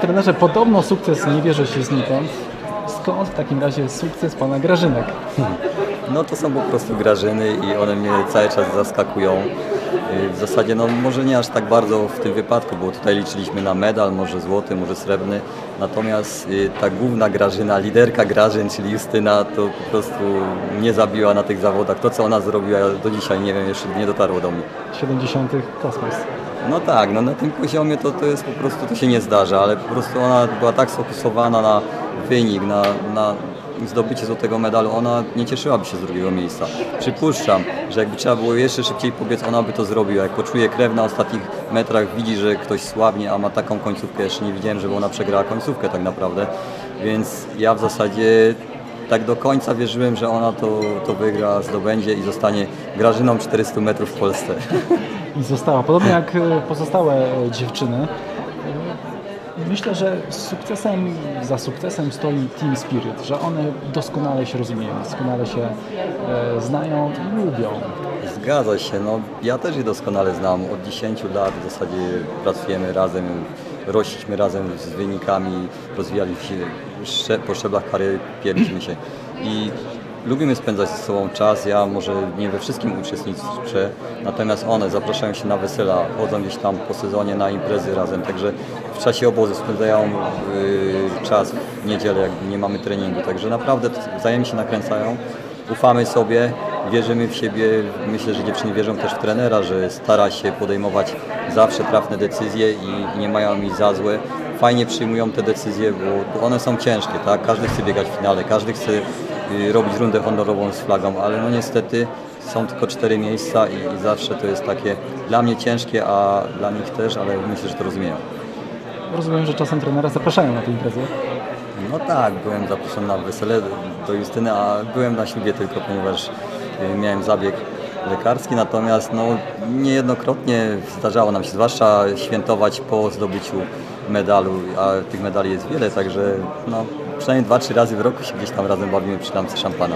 trenerze, podobno sukces nie bierze się znikąd. Skąd w takim razie sukces pana Grażynek? No to są po prostu grażyny i one mnie cały czas zaskakują. W zasadzie no może nie aż tak bardzo w tym wypadku, bo tutaj liczyliśmy na medal, może złoty, może srebrny. Natomiast yy, ta główna grażyna, liderka grażyn, czyli Justyna, to po prostu mnie zabiła na tych zawodach. To co ona zrobiła do dzisiaj, nie wiem, jeszcze nie dotarło do mnie. 70. kosmos. No tak, no na tym poziomie to, to jest po prostu, to się nie zdarza, ale po prostu ona była tak sfokusowana na wynik, na, na zdobycie złotego medalu, ona nie cieszyłaby się z drugiego miejsca. Przypuszczam, że jakby trzeba było jeszcze szybciej pobiec, ona by to zrobiła. Jak poczuje krew na ostatnich metrach, widzi, że ktoś słabnie, a ma taką końcówkę, jeszcze nie widziałem, żeby ona przegrała końcówkę tak naprawdę, więc ja w zasadzie tak do końca wierzyłem, że ona to, to wygra, zdobędzie i zostanie Grażyną 400 metrów w Polsce. I została, podobnie jak e, pozostałe e, dziewczyny. E, Myślę, że sukcesem, za sukcesem stoi Team Spirit, że one doskonale się rozumieją, doskonale się e, znają i lubią. Zgadza się, no ja też je doskonale znam. Od 10 lat w zasadzie pracujemy razem, rośliśmy razem z wynikami, rozwijaliśmy się po szczeblach kariery, pierliśmy się i lubimy spędzać ze sobą czas. Ja może nie we wszystkim uczestniczę, natomiast one zapraszają się na wesela, chodzą gdzieś tam po sezonie na imprezy razem, także w czasie obozu spędzają y, czas w niedzielę, jak nie mamy treningu, także naprawdę wzajemnie się nakręcają ufamy sobie, wierzymy w siebie. Myślę, że dziewczyny wierzą też w trenera, że stara się podejmować zawsze trafne decyzje i nie mają mi za złe. Fajnie przyjmują te decyzje, bo one są ciężkie, tak? Każdy chce biegać w finale, każdy chce y, robić rundę honorową z flagą, ale no niestety są tylko cztery miejsca i, zawsze to jest takie dla mnie ciężkie, a dla nich też, ale myślę, że to rozumieją. Rozumiem, że czasem trenera zapraszają na te imprezy. No tak, byłem zaproszony na wesele do Justyny, a byłem na ślubie tylko, ponieważ y, miałem zabieg lekarski, natomiast no, niejednokrotnie zdarzało nam się, zwłaszcza świętować po zdobyciu medalu, a tych medali jest wiele, także no, przynajmniej 2-3 razy w roku się gdzieś tam razem bawimy przy lampce szampana.